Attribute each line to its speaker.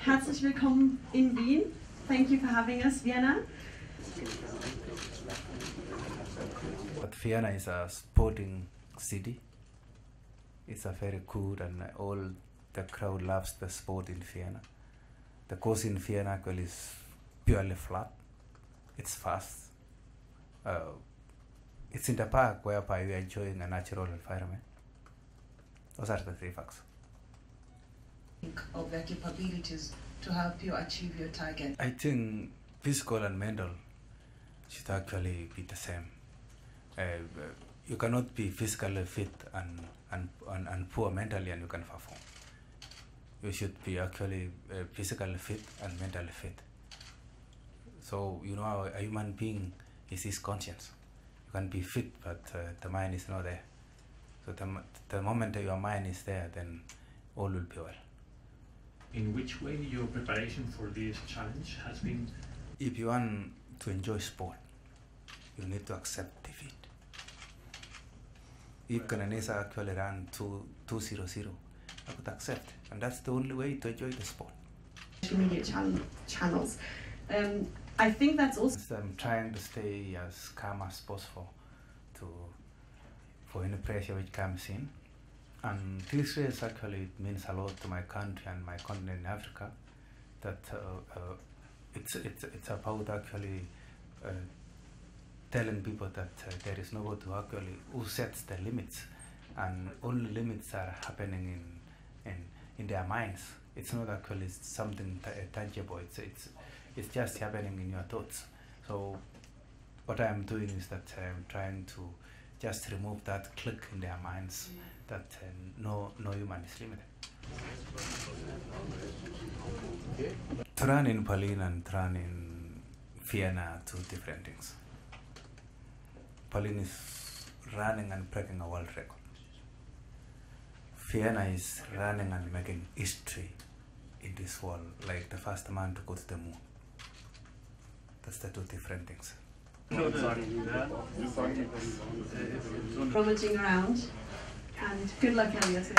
Speaker 1: Herzlich willkommen in Wien. Thank you for having us, Vienna.
Speaker 2: But Vienna is a sporting city. It's a very cool and all the crowd loves the sport in Vienna. The course in Vienna actually is purely flat. It's fast. Uh, it's in the park whereby we are enjoying a natural environment. Those are the three facts.
Speaker 3: of their capabilities to help you achieve your target.
Speaker 2: I think physical and mental should actually be the same. Uh, you cannot be physically fit and, and, and, and poor mentally and you can perform. You should be actually uh, physically fit and mentally fit. So, you know, a human being is his conscience. You can be fit, but uh, the mind is not there. So, the, the moment that your mind is there, then all will be well.
Speaker 4: In which way your preparation for this challenge has been?
Speaker 2: if you want to enjoy sport, you need to accept defeat. If Kenenisa actually ran 2 2 0 I could accept. And that's the only way to enjoy the sport.
Speaker 1: Social media chan- channels. Um, I think that's also
Speaker 2: I'm trying to stay as calm as possible to for any pressure which comes in. And this race actually means a lot to my country and my continent in Africa. That uh, uh, it's it's it's about actually uh, telling people that uh, there is nobody who actually who sets the limits, and only limits are happening in in in their minds. It's not actually something ta- tangible. It's it's it's just happening in your thoughts. So what I'm doing is that I'm trying to just remove that click in their minds that uh, no no human is limited. Run in Berlin and to in Vienna two different things. Berlin is running and breaking a world record. Vienna is running and making history in this world, like the first man to go to the moon. That's the two different things.
Speaker 1: rummaging around. And good luck, Elias.